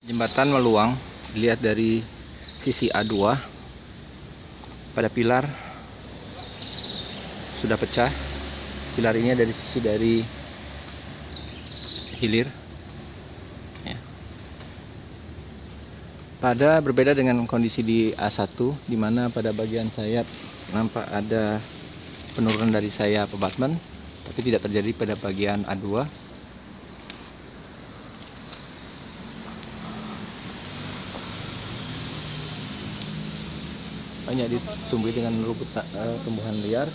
Jembatan meluang dilihat dari sisi A2 pada pilar sudah pecah. Pilar ini dari sisi dari hilir. Ya. Pada berbeda dengan kondisi di A1 di mana pada bagian sayap nampak ada penurunan dari sayap abutment tapi tidak terjadi pada bagian A2 banyak ditumbuhi dengan rumput uh, tumbuhan liar.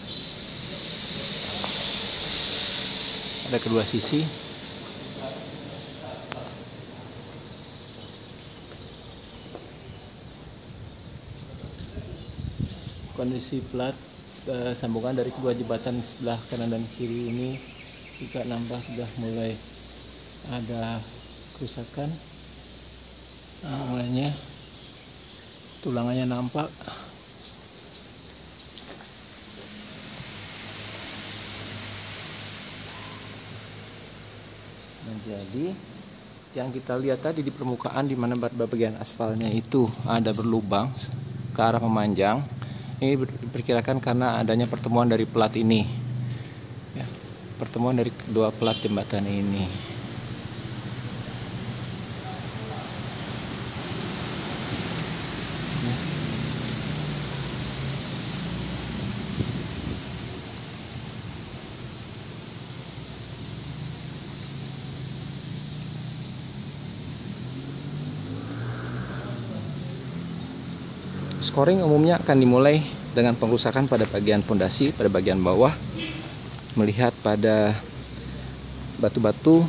Ada kedua sisi. Kondisi plat uh, sambungan dari kedua jembatan sebelah kanan dan kiri ini juga nampak sudah mulai ada kerusakan. Sambungannya tulangannya nampak Jadi yang kita lihat tadi di permukaan di mana bagian aspalnya itu ada berlubang ke arah memanjang. Ini diperkirakan karena adanya pertemuan dari plat ini. Ya, pertemuan dari kedua plat jembatan ini. Scoring umumnya akan dimulai dengan pengrusakan pada bagian pondasi, pada bagian bawah, melihat pada batu-batu,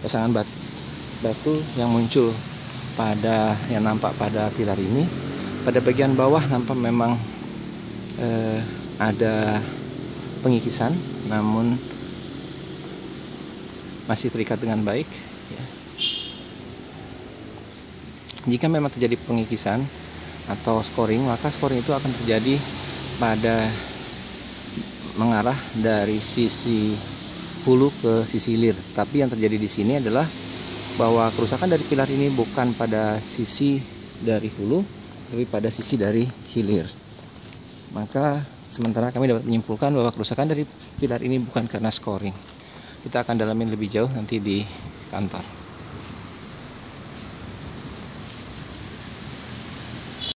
pasangan bat, batu yang muncul pada yang nampak pada pilar ini. Pada bagian bawah nampak memang eh, ada pengikisan, namun masih terikat dengan baik. Ya. Jika memang terjadi pengikisan, atau scoring maka scoring itu akan terjadi pada mengarah dari sisi hulu ke sisi hilir. Tapi yang terjadi di sini adalah bahwa kerusakan dari pilar ini bukan pada sisi dari hulu tapi pada sisi dari hilir. Maka sementara kami dapat menyimpulkan bahwa kerusakan dari pilar ini bukan karena scoring. Kita akan dalamin lebih jauh nanti di kantor